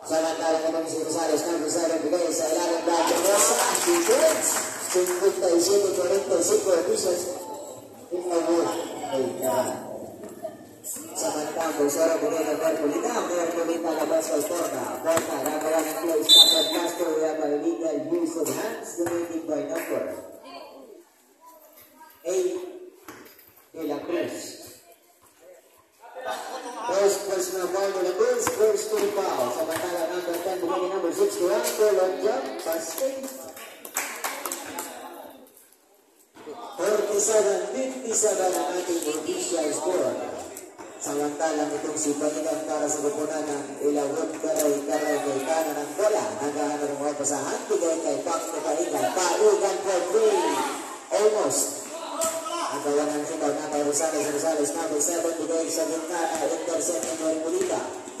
Samantalang naman si Rosales ng Rosales bigay sa ilalim ng Rosa. Defense. 57-45 officials. Inaward. Ay, karan. Samantang Bolsoro bigay ng Merculita. Merculita labas kay Porta. Nagawa ng play. Stafford Castro. We have a illegal use of hands donated by number. 61, Colon Jump, basket. 47-57 ang ating official score. Samantalang itong si Banigan para sa kupunan ng Ilawag Karay Karay kay kanan ng bola. Nagahan ng mga pasahan, bigay kay Pak na Paigan. Paigan for three. Almost. Ang gawanan si Tao Natay Rosales Rosales number 7 bigay sa gitna na intercept ng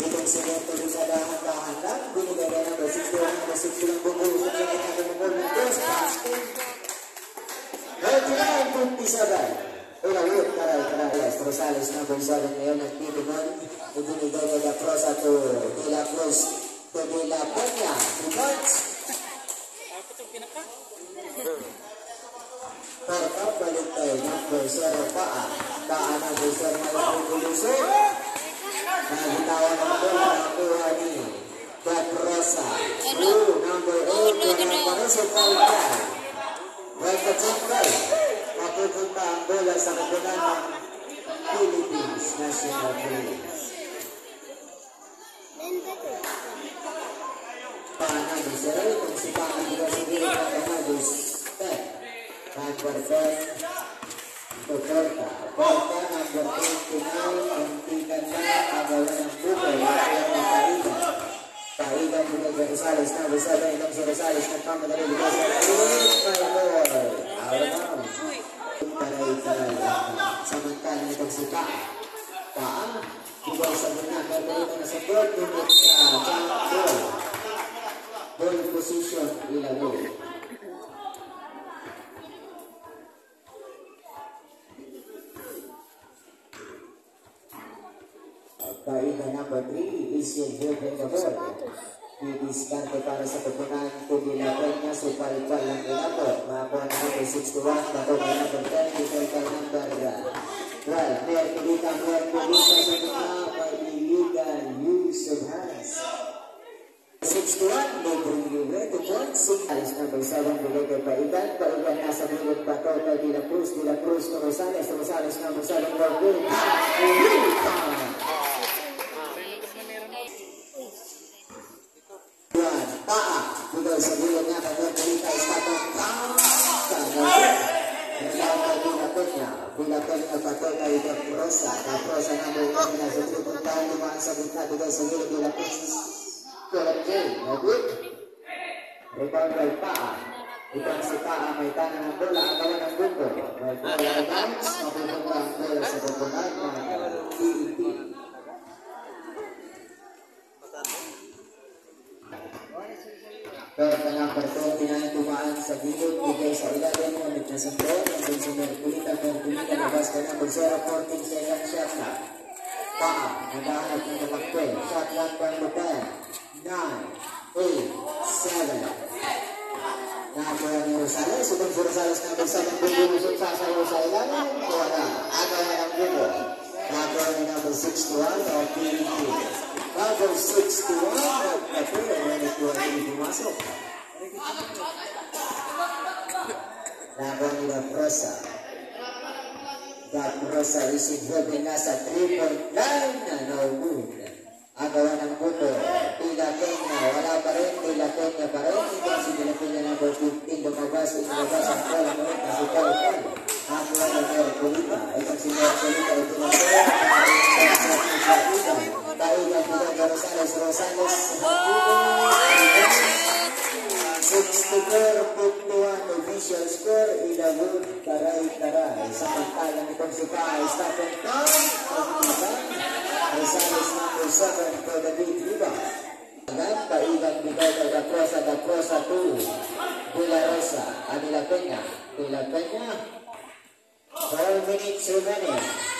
Merculita. Itong si Merculita dahan-dahan lang. Binigay na number 61, number 61 bubul sa gitna ng bubul ng cross basket. 39-57. Ulawit, karay, karay, yes. Rosales number 7 ngayon ang titigon. Ibinigay na la prosa to De La Cruz De La balik kay number 0 paa. Paa number 0 na ibubulusot. Nagitawan ng bola ang kuha ni Gat Rosa. Blue number 8 na ng Panuso Kalkay. Right at center. Mapupunta ang bola sa kapunan ng Philippines National Police. Paano ni Sir? Kung si Paa juga sendiri pada habis. Number 10. Itu Porta. Porta number 29. Hentikan na agawan ng bukay. Ito yung Paigan. Paigan juga ke Rosales. Number 7. Itong si Rosales. Nagkamadali juga sa Philippines. My boy. Out of bounds. Taray-taray. Samantala itong si Paa. Paa. Bigay sa gitna. Pero ito na sa 4 minutes. Uh, jump ball. Ball position. Ilago. Kaida number 3 is yung holding the ball. Didiskarte para sa kupunan kung nilapay niya so paripal lang inabot. Makakuha na number 61, bato na number 10, bigay kay number 12. Merculita, Merculita sa gitna by illegal use of hands. 61, they bring you ready to point. Alis number 7, bigay kay Paigan. Paigan nasa bilog bato kay De La Cruz. De La Cruz to Rosales. Rosales number 7, for good. Yan, Peña bato kay De Rosa. De Rosa number 11 na sa pupuntahan lumaan sa gitna. Bigay sa bilog De La Cruz. Correct J. Nagwit. Rebound by Paa. Itong si Paa may tanang ng bola. Ang gawa ng buko. May bola Ngunit na sa floor. Nandun si Merculita. Merculita labas ka number 0. 14 second shot na. Paa. Naghahanap ng namakwe. Shot clock number 10. 9, 8, 7. Nakuha ni Rosales. Itong si Rosales number 7. Bumulusot sa sayo sa ilalim. Wala. Agaw na ng buko. Nakuha ni number 61 o Number 61. Nagkapira. Ngunit ko ang hindi pumasok. Nakuha ni La Rosa. That Rosa is involved in nasa 3.9 na ng buko. Tila Peña. Wala pa rin. Tila Peña pa rin. Ito si Tila Peña number 15. Lumabas. Inilabas ang bola. Ngunit na si Paul Paul. Nakuha ng Merculita. Ito si Merculita. Ito na. Nila ka Rosales. Rosales. 64-51 official score. Ilagod. Taray-taray. Samantalang itong si Pai. Stop and count. Pagkitan. Rosales number 7 for the big rebound. Agad, paigan bigay kay Da Prosa, Da Prosa 2. De La Rosa, Anila Peña. De La Peña. 4 minutes remaining.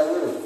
Ila Wood.